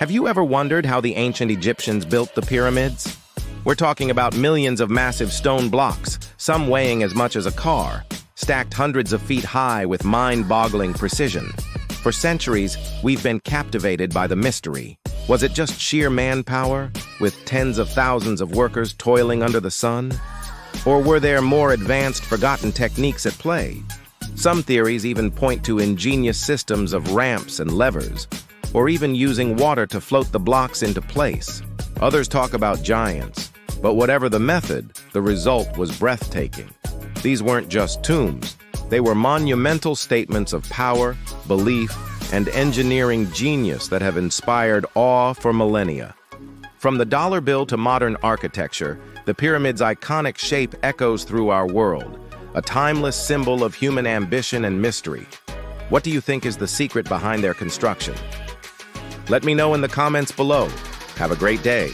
Have you ever wondered how the ancient Egyptians built the pyramids? We're talking about millions of massive stone blocks, some weighing as much as a car, stacked hundreds of feet high with mind-boggling precision. For centuries, we've been captivated by the mystery. Was it just sheer manpower, with tens of thousands of workers toiling under the sun? Or were there more advanced, forgotten techniques at play? Some theories even point to ingenious systems of ramps and levers, or even using water to float the blocks into place. Others talk about giants, but whatever the method, the result was breathtaking. These weren't just tombs. They were monumental statements of power, belief, and engineering genius that have inspired awe for millennia. From the dollar bill to modern architecture, the pyramid's iconic shape echoes through our world, a timeless symbol of human ambition and mystery. What do you think is the secret behind their construction? Let me know in the comments below. Have a great day.